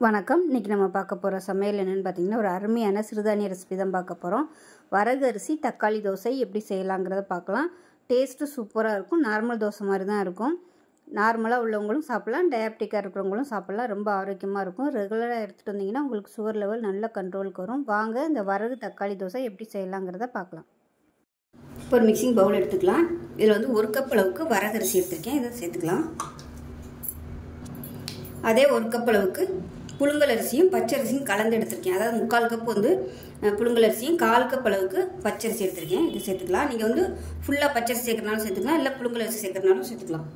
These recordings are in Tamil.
வணக்கம். இன்றைக்கி நம்ம பார்க்க போகிற சமையல் என்னென்னு பார்த்தீங்கன்னா ஒரு அருமையான சிறுதானிய ரெசிபி தான் பார்க்க போகிறோம் வரகு அரிசி தக்காளி தோசை எப்படி செய்யலாங்கிறத பார்க்கலாம். டேஸ்ட்டு சூப்பராக இருக்கும். நார்மல் தோசை மாதிரி தான் இருக்கும். நார்மலாக உள்ளவங்களும் சாப்பிட்லாம். டயபெட்டிக்காக இருக்கிறவங்களும் சாப்பிட்லாம். ரொம்ப ஆரோக்கியமாக இருக்கும். ரெகுலராக எடுத்துகிட்டு வந்தீங்கன்னா உங்களுக்கு சுகர் லெவல் நல்ல கண்ட்ரோலுக்கு வரும். வாங்க இந்த வரகு தக்காளி தோசை எப்படி செய்யலாங்கிறத பார்க்கலாம். இப்போ ஒரு மிக்சிங் பவுல் எடுத்துக்கலாம். இதில் வந்து ஒரு கப் அளவுக்கு வரகரிசி எடுத்துருக்கேன். இதை சேர்த்துக்கலாம். அதே ஒரு கப் அளவுக்கு புழுங்கல் அரிசியும் பச்சரிசியும் கலந்து எடுத்திருக்கேன். அதாவது முக்கால் கப் வந்து புழுங்கல் அரிசியும் கால் கப் அளவுக்கு பச்சரிசி எடுத்திருக்கேன். இது சேர்த்துக்கலாம். நீங்கள் வந்து ஃபுல்லாக பச்சரிசி சேர்க்கறனாலும் சேர்த்துக்கலாம். இல்லை புழுங்கல் அரிசி சேர்த்துக்கலாம்.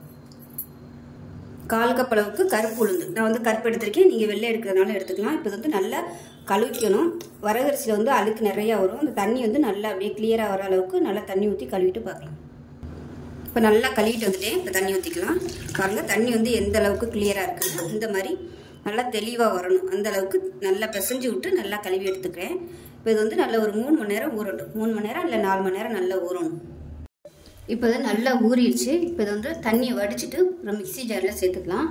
கால் கப் அளவுக்கு கருப்பு உளுந்து. நான் வந்து கருப்பு எடுத்திருக்கேன். நீங்கள் வெள்ளை எடுக்கிறதுனால எடுத்துக்கலாம். இப்போ வந்து நல்லா கழுவிக்கணும். வரகரிசியில் வந்து அழுக்கு நிறையா வரும். அந்த தண்ணி வந்து நல்லா அப்படியே கிளியராக வர அளவுக்கு நல்லா தண்ணி ஊற்றி கழுவிட்டு பார்க்கலாம். இப்போ நல்லா கழுவிட்டு வந்துட்டேன். இப்போ தண்ணி ஊற்றிக்கலாம் பாருங்கள் தண்ணி வந்து எந்த அளவுக்கு கிளியராக இருக்குது இந்த மாதிரி நல்லா தெளிவாக வரணும். அந்த அளவுக்கு நல்லா பிசைஞ்சு விட்டு நல்லா கழுவி எடுத்துக்கிறேன். இப்போ இது வந்து நல்லா ஒரு மூணு மணி நேரம் ஊறணும். மூணு மணி நேரம் இல்லை நாலு மணி நேரம் நல்லா ஊறணும். இப்போ இது நல்லா ஊறிடுச்சு. இப்போ இது வந்து தண்ணியை வடிச்சிட்டு அப்புறம் மிக்சி ஜாரில் சேர்த்துக்கலாம்.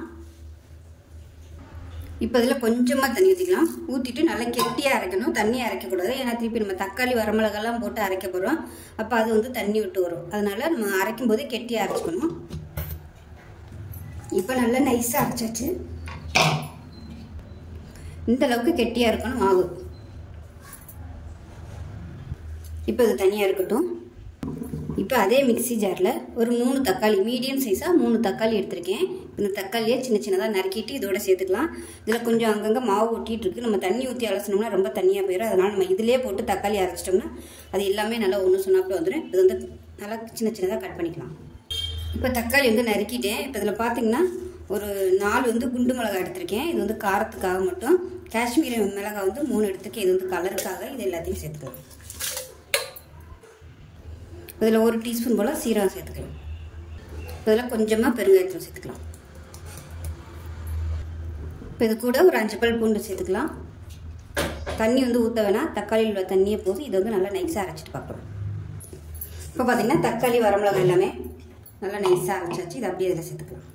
இப்போ இதில் கொஞ்சமாக தண்ணி ஊற்றிக்கலாம் ஊற்றிட்டு நல்லா கெட்டியாக அரைக்கணும். தண்ணி அரைக்கக்கூடாது. ஏன்னா திருப்பி நம்ம தக்காளி வரமிளகெல்லாம் போட்டு அரைக்க போகிறோம் அப்போ அது வந்து தண்ணி விட்டு வரும். அதனால் நம்ம அரைக்கும் போது கெட்டியாக அரைச்சிக்கணும். இப்போ நல்லா நைஸாக அரைச்சாச்சு. இந்த அளவுக்கு கெட்டியாக இருக்கணும் மாவு. இப்போ இது தனியாக இருக்கட்டும். இப்போ அதே மிக்சி ஜாரில் ஒரு மூணு தக்காளி மீடியம் சைஸாக மூணு தக்காளி எடுத்திருக்கேன். இந்த தக்காளியை சின்ன சின்னதாக நறுக்கிட்டு இதோட சேர்த்துக்கலாம். இதில் கொஞ்சம் அங்கங்கே மாவு ஊட்டிகிட்டுருக்கு நம்ம தண்ணி ஊற்றி அலசினோம்னா ரொம்ப தண்ணியாக போயிடும் அதனால் நம்ம இதிலே போட்டு தக்காளி அரைச்சிட்டோம்னா அது எல்லாமே நல்லா ஒன்று சொன்னாப்பில் வந்துடும் இது வந்து நல்லா சின்ன சின்னதாக கட் பண்ணிக்கலாம். இப்போ தக்காளி வந்து நறுக்கிட்டேன். இப்போ இதில் பார்த்தீங்கன்னா ஒரு நாலு வந்து குண்டு மிளகாய் எடுத்திருக்கேன். இது வந்து காரத்துக்காக மட்டும். காஷ்மீரி மிளகாய் வந்து மூணு எடுத்துருக்கேன் இது வந்து கலருக்காக இது எல்லாத்தையும் சேர்த்துக்கலாம். இதில் ஒரு டீஸ்பூன் போல் சீரகம் சேர்த்துக்கலாம். இதில் கொஞ்சமாக பெருங்காயத்தூள் சேர்த்துக்கலாம். இப்போ இது கூட ஒரு அஞ்சு பல் பூண்டு சேர்த்துக்கலாம். தண்ணி வந்து ஊற்ற வேணாம். தக்காளியில் உள்ள தண்ணியை போது இதை வந்து நல்லா நைஸாக அரைச்சிட்டு பார்க்கலாம் இப்போ பார்த்திங்கன்னா தக்காளி வரமிளகாய் எல்லாமே நல்லா நைஸாக அரைச்சாச்சு. இதை அப்படியே இதில் சேர்த்துக்கலாம்.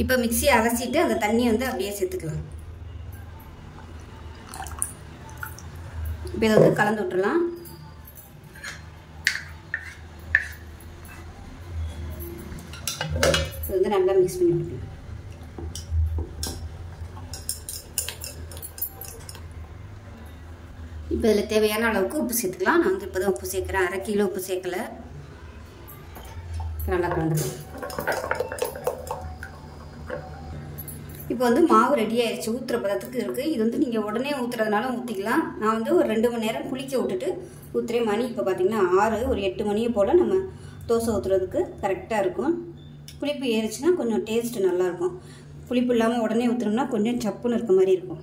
இப்போ மிக்சியை அலசிட்டு அந்த தண்ணியை வந்து அப்படியே சேர்த்துக்கலாம். இப்போ இதை வந்து கலந்து விட்டுலாம் இது வந்து நல்லா மிக்ஸ் பண்ணி விட்டுக்கலாம். இப்போ இதில் தேவையான அளவுக்கு உப்பு சேர்த்துக்கலாம். நான் வந்து இப்போ தான் உப்பு சேர்க்குறேன். அரை கிலோ உப்பு சேர்க்கலை. நல்லா கலந்துக்கலாம். இப்போ வந்து மாவு ரெடி ஆயிடுச்சு ஊற்றுற பதத்துக்கு இருக்குது இது வந்து நீங்கள் உடனே ஊற்றுறதுனால ஊற்றிக்கலாம் நான் வந்து ஒரு ரெண்டு மணி நேரம் புளிக்க விட்டுட்டு ஊற்றுறே மணி. இப்போ பார்த்திங்கன்னா ஆறு ஒரு எட்டு மணியை போல் நம்ம தோசை ஊற்றுறதுக்கு கரெக்டாக இருக்கும். புளிப்பு ஏறிச்சுன்னா கொஞ்சம் டேஸ்ட்டு நல்லாயிருக்கும். புளிப்பு இல்லாமல் உடனே ஊற்றுனோம்னா கொஞ்சம் சப்புன்னு இருக்க மாதிரி இருக்கும்.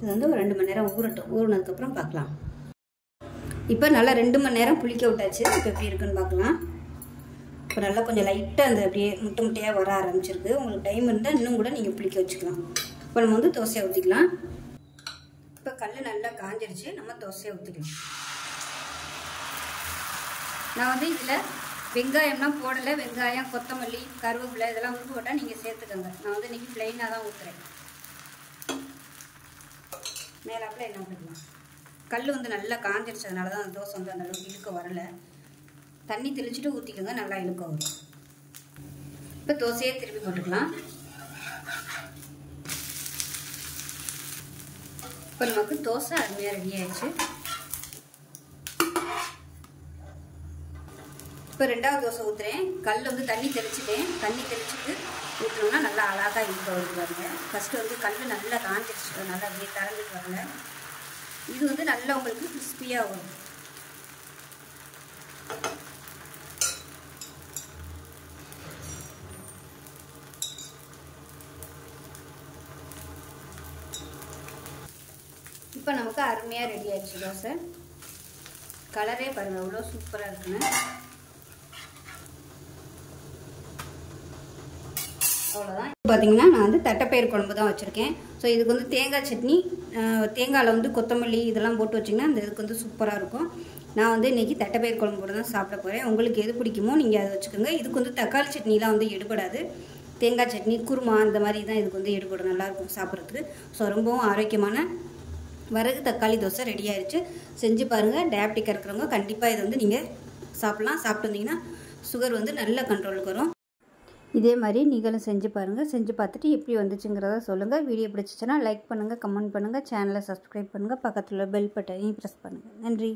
இது வந்து ஒரு ரெண்டு மணி நேரம் ஊறட்டும். ஊறினதுக்கப்புறம் பார்க்கலாம் இப்போ நல்லா ரெண்டு மணி நேரம் புளிக்க விட்டாச்சு. இப்போ எப்படி இருக்குன்னு பார்க்கலாம் இப்போ நல்லா கொஞ்சம் லைட்டாக அந்த அப்படியே முட்டை முட்டையாக வர ஆரம்பிச்சிருக்கு. உங்களுக்கு டைம் இருந்தால் இன்னும் கூட நீங்கள் பிடிக்க வச்சுக்கலாம். இப்போ நம்ம வந்து தோசையை ஊற்றிக்கலாம் இப்போ கல் நல்லா காஞ்சிருச்சு. நம்ம தோசையை ஊற்றிக்கலாம் நான் வந்து இதில் வெங்காயம்லாம் போடலை. வெங்காயம் கொத்தமல்லி கருவேப்பிலை இதெல்லாம் வந்து போட்டால் நீங்கள் சேர்த்துக்கோங்க. நான் வந்து இன்றைக்கி ப்ளைனாக தான் ஊற்றுறேன் மேலாப்பில் என்ன ஊற்றிக்கலாம் கல் வந்து நல்லா காஞ்சிருச்சு அதனால தான் அந்த தோசை வந்து அந்த அளவுக்கு இழுக்க வரலை. தண்ணி தெளிச்சுட்டு ஊற்றிக்கோங்க நல்லா இழுக்க வரும். இப்போ தோசையே திருப்பி போட்டுக்கலாம். இப்போ நமக்கு தோசை அருமையாக ரெடி ஆயிடுச்சு. இப்போ ரெண்டாவது தோசை ஊற்றுறேன் கல் வந்து தண்ணி தெளிச்சிட்டேன். தண்ணி தெளிச்சுட்டு ஊற்றினோம்னா நல்லா அழகாக இழுக்க வருவாங்க ஃபஸ்ட்டு வந்து கல் நல்லா காஞ்சிருச்சு. நல்லா அப்படியே திறந்துட்டு வரல. இது வந்து நல்லா உங்களுக்கு கிறிஸ்பியாக வரும். இப்போ நமக்கு அருமையாக ரெடி ஆயிடுச்சு தோசை. கலரே பாருங்கள் அவ்வளோ சூப்பராக இருக்குன்னு. அவ்வளோதான் பார்த்தீங்கன்னா நான் வந்து தட்டைப்பயிர் குழம்பு தான் வச்சுருக்கேன். ஸோ இதுக்கு வந்து தேங்காய் சட்னி தேங்காயில் வந்து கொத்தமல்லி இதெல்லாம் போட்டு வச்சிங்கன்னா அந்த இதுக்கு வந்து சூப்பராக இருக்கும். நான் வந்து இன்றைக்கி தட்டைப்பயிர் குழம்பு கூட தான் சாப்பிட போகிறேன் உங்களுக்கு எது பிடிக்குமோ நீங்கள் அதை வச்சுக்கோங்க. இதுக்கு வந்து தக்காளி சட்னிலாம் வந்து எடுபடாது. தேங்காய் சட்னி குருமா அந்த மாதிரி தான் இதுக்கு வந்து எடுபடும். நல்லாயிருக்கும் சாப்பிட்றதுக்கு. ஸோ ரொம்பவும் ஆரோக்கியமான வரகு தக்காளி தோசை ரெடி ஆயிடுச்சு செஞ்சு பாருங்கள் டயபெட்டிக்காக இருக்கிறவங்க கண்டிப்பாக இதை வந்து நீங்கள் சாப்பிட்லாம். சாப்பிட்டு வந்தீங்கன்னா சுகர் வந்து நல்ல கண்ட்ரோலுக்கு வரும். இதே மாதிரி நீங்களும் செஞ்சு பாருங்கள் செஞ்சு பார்த்துட்டு எப்படி வந்துச்சுங்கிறத சொல்லுங்கள் வீடியோ பிடிச்சிச்சின்னா லைக் பண்ணுங்கள் கமெண்ட் பண்ணுங்கள் சேனலை சப்ஸ்கிரைப் பண்ணுங்கள் பக்கத்தில் பெல் பட்டனையும் ப்ரெஸ் பண்ணுங்கள் நன்றி.